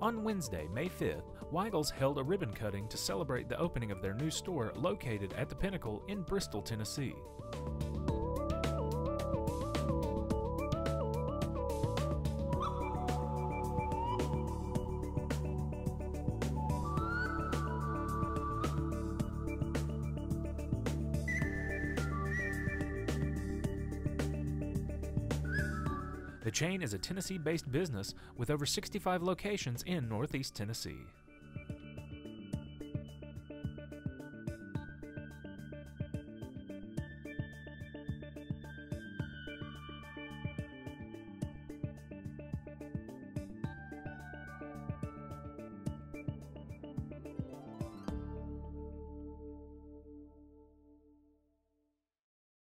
On Wednesday, May 5th, Weigel's held a ribbon cutting to celebrate the opening of their new store located at the Pinnacle in Bristol, Tennessee. The chain is a Tennessee based business with over 65 locations in Northeast Tennessee.